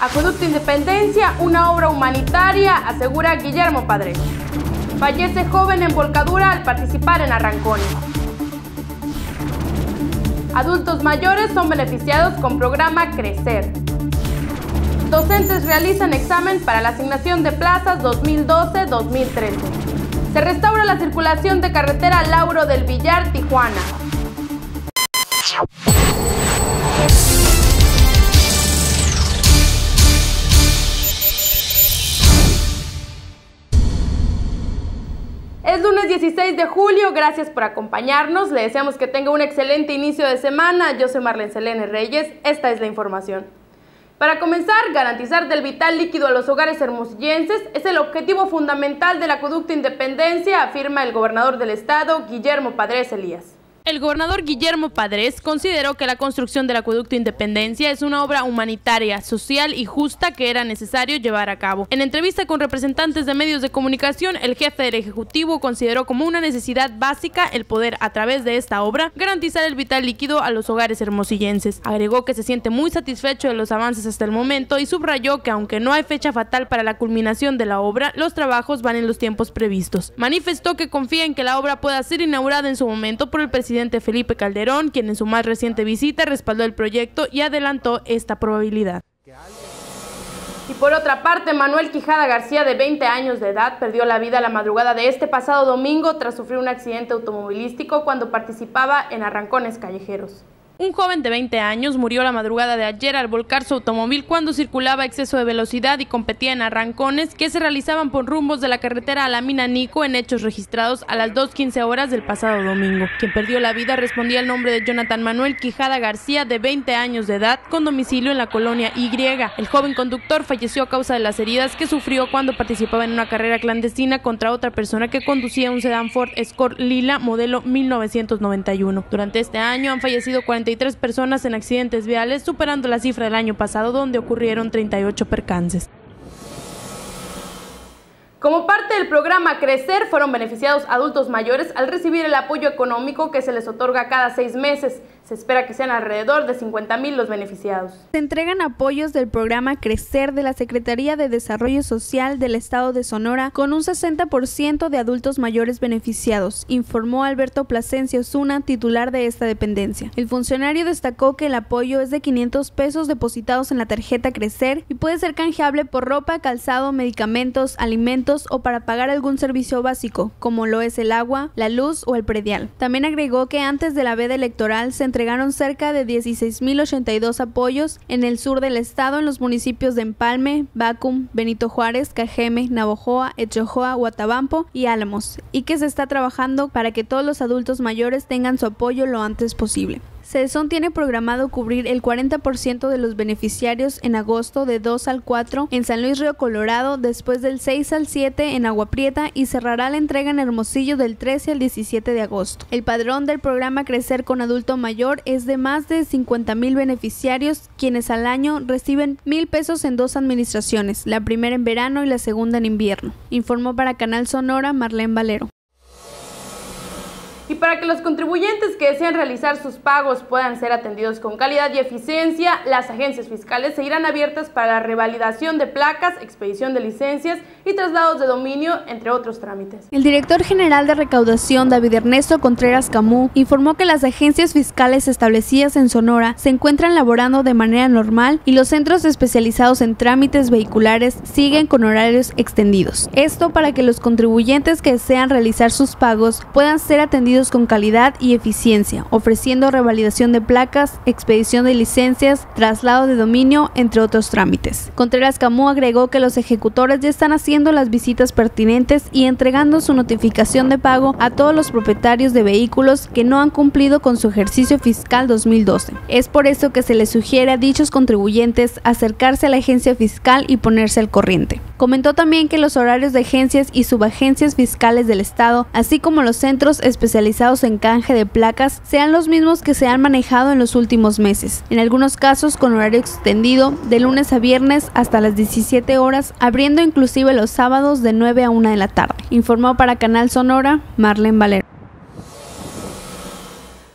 Acueducto Independencia, una obra humanitaria, asegura Guillermo Padre. Fallece joven en volcadura al participar en arrancones. Adultos mayores son beneficiados con programa Crecer. Docentes realizan examen para la asignación de plazas 2012-2013. Se restaura la circulación de carretera Lauro del Villar, Tijuana. 16 de julio, gracias por acompañarnos, le deseamos que tenga un excelente inicio de semana, yo soy Marlene Selene Reyes, esta es la información. Para comenzar, garantizar del vital líquido a los hogares hermosillenses es el objetivo fundamental del acueducto Independencia, afirma el gobernador del estado, Guillermo Padres Elías. El gobernador Guillermo Padres consideró que la construcción del acueducto Independencia es una obra humanitaria, social y justa que era necesario llevar a cabo. En entrevista con representantes de medios de comunicación, el jefe del Ejecutivo consideró como una necesidad básica el poder, a través de esta obra, garantizar el vital líquido a los hogares hermosillenses. Agregó que se siente muy satisfecho de los avances hasta el momento y subrayó que aunque no hay fecha fatal para la culminación de la obra, los trabajos van en los tiempos previstos. Manifestó que confía en que la obra pueda ser inaugurada en su momento por el presidente Felipe Calderón, quien en su más reciente visita respaldó el proyecto y adelantó esta probabilidad. Y por otra parte, Manuel Quijada García, de 20 años de edad, perdió la vida la madrugada de este pasado domingo tras sufrir un accidente automovilístico cuando participaba en arrancones callejeros. Un joven de 20 años murió la madrugada de ayer al volcar su automóvil cuando circulaba a exceso de velocidad y competía en arrancones que se realizaban por rumbos de la carretera a la mina Nico en hechos registrados a las 2.15 horas del pasado domingo. Quien perdió la vida respondía al nombre de Jonathan Manuel Quijada García, de 20 años de edad, con domicilio en la colonia Y. El joven conductor falleció a causa de las heridas que sufrió cuando participaba en una carrera clandestina contra otra persona que conducía un sedán Ford Escort Lila modelo 1991. Durante este año han fallecido 40 tres personas en accidentes viales, superando la cifra del año pasado donde ocurrieron 38 percances. Como parte del programa Crecer, fueron beneficiados adultos mayores al recibir el apoyo económico que se les otorga cada seis meses. Se espera que sean alrededor de 50 mil los beneficiados. Se entregan apoyos del programa Crecer de la Secretaría de Desarrollo Social del Estado de Sonora con un 60% de adultos mayores beneficiados, informó Alberto Plasencia Osuna, titular de esta dependencia. El funcionario destacó que el apoyo es de 500 pesos depositados en la tarjeta Crecer y puede ser canjeable por ropa, calzado, medicamentos, alimentos o para pagar algún servicio básico, como lo es el agua, la luz o el predial. También agregó que antes de la veda electoral se entregaron cerca de 16.082 apoyos en el sur del estado en los municipios de Empalme, Bacum, Benito Juárez, Cajeme, Navojoa, Echojoa, Guatabampo y Álamos, y que se está trabajando para que todos los adultos mayores tengan su apoyo lo antes posible. CESON tiene programado cubrir el 40% de los beneficiarios en agosto de 2 al 4 en San Luis Río Colorado, después del 6 al 7 en Agua Prieta y cerrará la entrega en Hermosillo del 13 al 17 de agosto. El padrón del programa Crecer con Adulto Mayor es de más de 50 mil beneficiarios, quienes al año reciben mil pesos en dos administraciones, la primera en verano y la segunda en invierno, informó para Canal Sonora Marlene Valero. Y para que los contribuyentes que desean realizar sus pagos puedan ser atendidos con calidad y eficiencia, las agencias fiscales seguirán abiertas para la revalidación de placas, expedición de licencias y traslados de dominio, entre otros trámites. El director general de recaudación, David Ernesto Contreras Camú, informó que las agencias fiscales establecidas en Sonora se encuentran laborando de manera normal y los centros especializados en trámites vehiculares siguen con horarios extendidos. Esto para que los contribuyentes que desean realizar sus pagos puedan ser atendidos con calidad y eficiencia, ofreciendo revalidación de placas, expedición de licencias, traslado de dominio, entre otros trámites. Contreras Camú agregó que los ejecutores ya están haciendo las visitas pertinentes y entregando su notificación de pago a todos los propietarios de vehículos que no han cumplido con su ejercicio fiscal 2012. Es por eso que se les sugiere a dichos contribuyentes acercarse a la agencia fiscal y ponerse al corriente. Comentó también que los horarios de agencias y subagencias fiscales del Estado, así como los centros especializados en canje de placas sean los mismos que se han manejado en los últimos meses, en algunos casos con horario extendido de lunes a viernes hasta las 17 horas, abriendo inclusive los sábados de 9 a 1 de la tarde, informó para Canal Sonora Marlene Valero.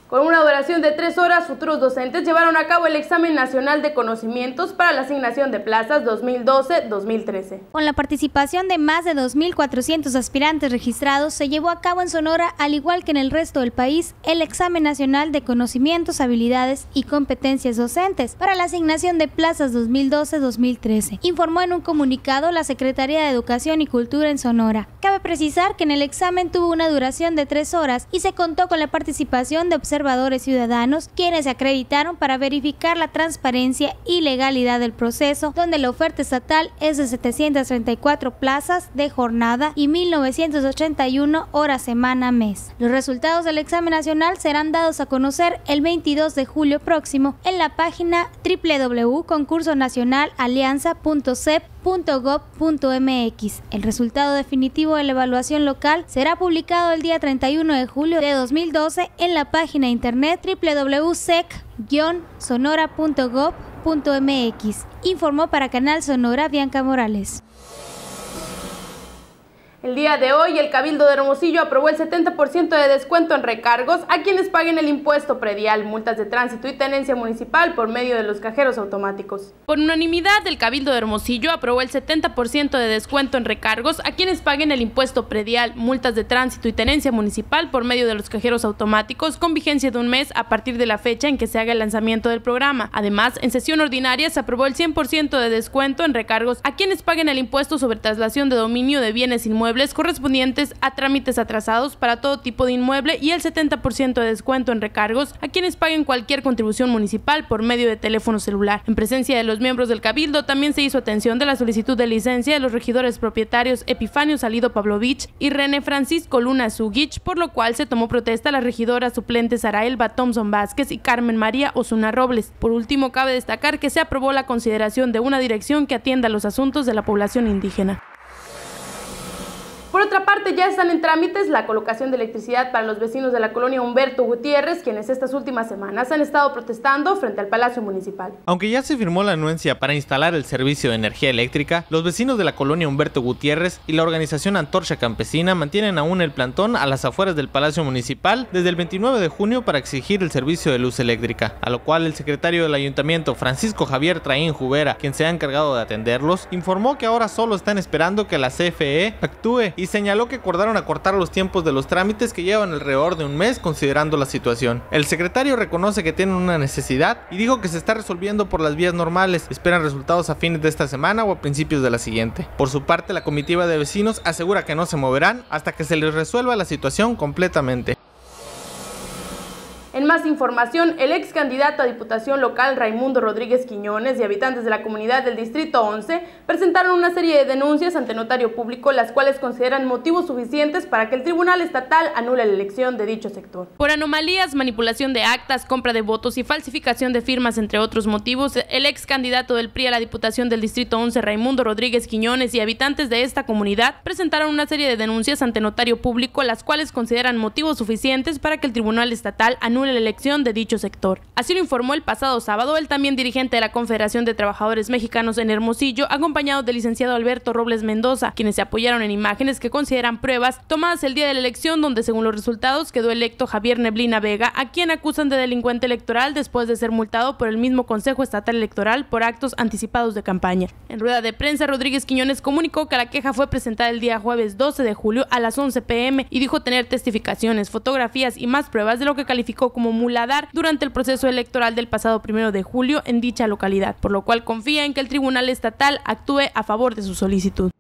Con una duración de tres horas, futuros docentes llevaron a cabo el examen nacional de conocimientos para la asignación de plazas 2012-2013. Con la participación de más de 2.400 aspirantes registrados, se llevó a cabo en Sonora, al igual que en el resto del país, el examen nacional de conocimientos, habilidades y competencias docentes para la asignación de plazas 2012-2013, informó en un comunicado la Secretaría de Educación y Cultura en Sonora. Cabe precisar que en el examen tuvo una duración de tres horas y se contó con la participación de observadores observadores ciudadanos quienes se acreditaron para verificar la transparencia y legalidad del proceso, donde la oferta estatal es de 734 plazas de jornada y 1981 horas semana mes. Los resultados del examen nacional serán dados a conocer el 22 de julio próximo en la página www.concursonacionalalianza.cep El resultado definitivo de la evaluación local será publicado el día 31 de julio de 2012 en la página internet www.sec-sonora.gov.mx. Informó para Canal Sonora Bianca Morales. El día de hoy, el Cabildo de Hermosillo aprobó el 70% de descuento en recargos a quienes paguen el impuesto predial, multas de tránsito y tenencia municipal por medio de los cajeros automáticos. Por unanimidad, el Cabildo de Hermosillo aprobó el 70% de descuento en recargos a quienes paguen el impuesto predial, multas de tránsito y tenencia municipal por medio de los cajeros automáticos con vigencia de un mes a partir de la fecha en que se haga el lanzamiento del programa. Además, en sesión ordinaria se aprobó el 100% de descuento en recargos a quienes paguen el impuesto sobre traslación de dominio de bienes inmuebles correspondientes a trámites atrasados para todo tipo de inmueble y el 70% de descuento en recargos a quienes paguen cualquier contribución municipal por medio de teléfono celular. En presencia de los miembros del Cabildo también se hizo atención de la solicitud de licencia de los regidores propietarios Epifanio Salido Pavlovich y René Francisco Luna Zugich, por lo cual se tomó protesta a las regidoras suplentes Araelba Thompson Vázquez y Carmen María Osuna Robles. Por último, cabe destacar que se aprobó la consideración de una dirección que atienda los asuntos de la población indígena. Ya están en trámites la colocación de electricidad para los vecinos de la colonia Humberto Gutiérrez, quienes estas últimas semanas han estado protestando frente al Palacio Municipal. Aunque ya se firmó la anuencia para instalar el servicio de energía eléctrica, los vecinos de la colonia Humberto Gutiérrez y la organización Antorcha Campesina mantienen aún el plantón a las afueras del Palacio Municipal desde el 29 de junio para exigir el servicio de luz eléctrica, a lo cual el secretario del ayuntamiento, Francisco Javier Traín Jubera, quien se ha encargado de atenderlos, informó que ahora solo están esperando que la CFE actúe y señaló que acordaron acortar los tiempos de los trámites que llevan alrededor de un mes considerando la situación. El secretario reconoce que tienen una necesidad y dijo que se está resolviendo por las vías normales. Esperan resultados a fines de esta semana o a principios de la siguiente. Por su parte, la comitiva de vecinos asegura que no se moverán hasta que se les resuelva la situación completamente. En más información, el ex candidato a diputación local Raimundo Rodríguez Quiñones y habitantes de la comunidad del Distrito 11 presentaron una serie de denuncias ante notario público, las cuales consideran motivos suficientes para que el Tribunal Estatal anule la elección de dicho sector. Por anomalías, manipulación de actas, compra de votos y falsificación de firmas, entre otros motivos, el ex candidato del PRI a la diputación del Distrito 11, Raimundo Rodríguez Quiñones y habitantes de esta comunidad presentaron una serie de denuncias ante notario público, las cuales consideran motivos suficientes para que el Tribunal Estatal anule la elección de dicho sector. Así lo informó el pasado sábado el también dirigente de la Confederación de Trabajadores Mexicanos en Hermosillo, acompañado del licenciado Alberto Robles Mendoza, quienes se apoyaron en imágenes que consideran pruebas tomadas el día de la elección, donde según los resultados quedó electo Javier Neblina Vega, a quien acusan de delincuente electoral después de ser multado por el mismo Consejo Estatal Electoral por actos anticipados de campaña. En rueda de prensa, Rodríguez Quiñones comunicó que la queja fue presentada el día jueves 12 de julio a las 11 pm y dijo tener testificaciones, fotografías y más pruebas de lo que calificó como muladar durante el proceso electoral del pasado primero de julio en dicha localidad, por lo cual confía en que el Tribunal Estatal actúe a favor de su solicitud.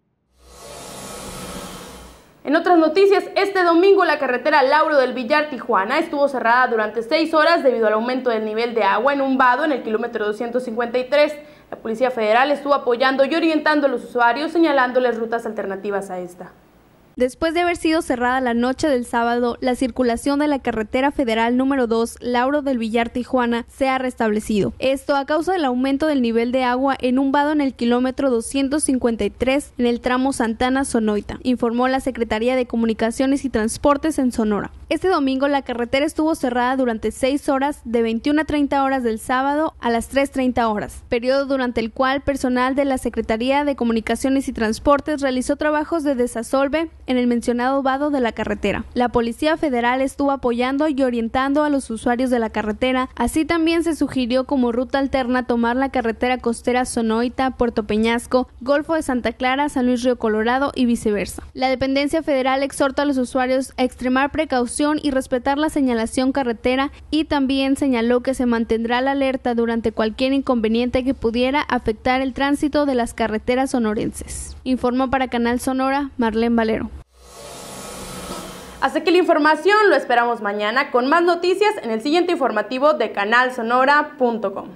En otras noticias, este domingo la carretera Lauro del Villar Tijuana estuvo cerrada durante seis horas debido al aumento del nivel de agua en un vado en el kilómetro 253. La Policía Federal estuvo apoyando y orientando a los usuarios señalándoles rutas alternativas a esta. Después de haber sido cerrada la noche del sábado, la circulación de la carretera federal número 2, Lauro del Villar Tijuana, se ha restablecido. Esto a causa del aumento del nivel de agua en un vado en el kilómetro 253 en el tramo Santana Sonoita, informó la Secretaría de Comunicaciones y Transportes en Sonora. Este domingo la carretera estuvo cerrada durante 6 horas de 21 a 30 horas del sábado a las 3.30 horas, periodo durante el cual personal de la Secretaría de Comunicaciones y Transportes realizó trabajos de desasolve en el mencionado vado de la carretera. La Policía Federal estuvo apoyando y orientando a los usuarios de la carretera, así también se sugirió como ruta alterna tomar la carretera costera Sonoita, Puerto Peñasco, Golfo de Santa Clara, San Luis Río Colorado y viceversa. La dependencia federal exhorta a los usuarios a extremar y respetar la señalación carretera y también señaló que se mantendrá la alerta durante cualquier inconveniente que pudiera afectar el tránsito de las carreteras sonorenses. Informó para Canal Sonora Marlene Valero. Hasta aquí la información, lo esperamos mañana con más noticias en el siguiente informativo de canalsonora.com.